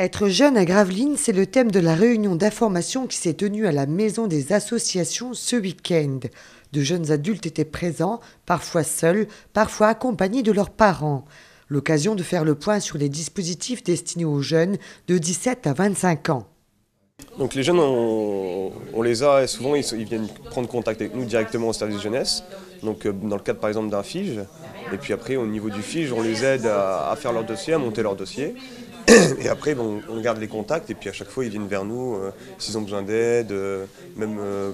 Être jeune à Gravelines, c'est le thème de la réunion d'information qui s'est tenue à la Maison des associations ce week-end. De jeunes adultes étaient présents, parfois seuls, parfois accompagnés de leurs parents. L'occasion de faire le point sur les dispositifs destinés aux jeunes de 17 à 25 ans. Donc les jeunes, on, les a et souvent ils, viennent prendre contact avec nous directement au service jeunesse. Donc euh, dans le cadre par exemple d'un FIGE. Et puis après au niveau du FIGE, on les aide à faire leur dossier, à monter leur dossier. Et après, on garde les contacts et puis à chaque fois, ils viennent vers nous euh, s'ils ont besoin d'aide, euh, même euh,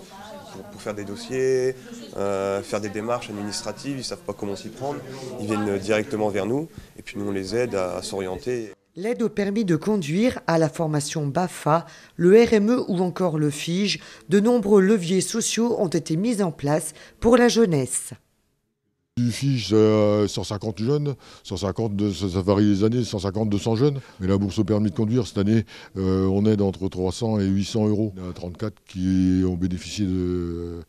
pour, faire des dossiers, faire des démarches administratives, ils ne savent pas comment s'y prendre. Ils viennent directement vers nous et puis nous, on les aide à s'orienter. L'aide au permis de conduire, à la formation BAFA, le RME ou encore le FIGE, de nombreux leviers sociaux ont été mis en place pour la jeunesse. Du FIGE, 150 jeunes, 150, ça, varie les années, 150, 200 jeunes. Mais la bourse au permis de conduire, cette année, euh, on aide entre 300 et 800 euros. Il y en a 34 qui ont bénéficié de,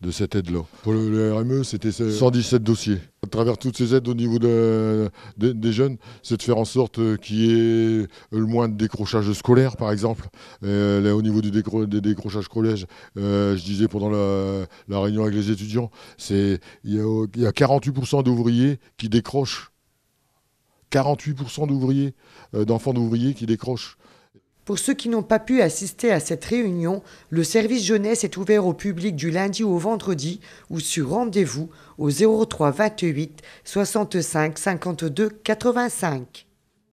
de cette aide-là. Pour le, RME, c'était 117 dossiers. Travers toutes ces aides au niveau des jeunes, c'est de faire en sorte qu'il y ait le moins de décrochage scolaire, par exemple. Euh, au niveau des, décrochages collège, euh, je disais pendant la, réunion avec les étudiants, il y a, y a 48% d'ouvriers qui décrochent. 48% d'ouvriers, euh, d'enfants d'ouvriers qui décrochent. Pour ceux qui n'ont pas pu assister à cette réunion, le service jeunesse est ouvert au public du lundi au vendredi ou sur rendez-vous au 03 28 65 52 85.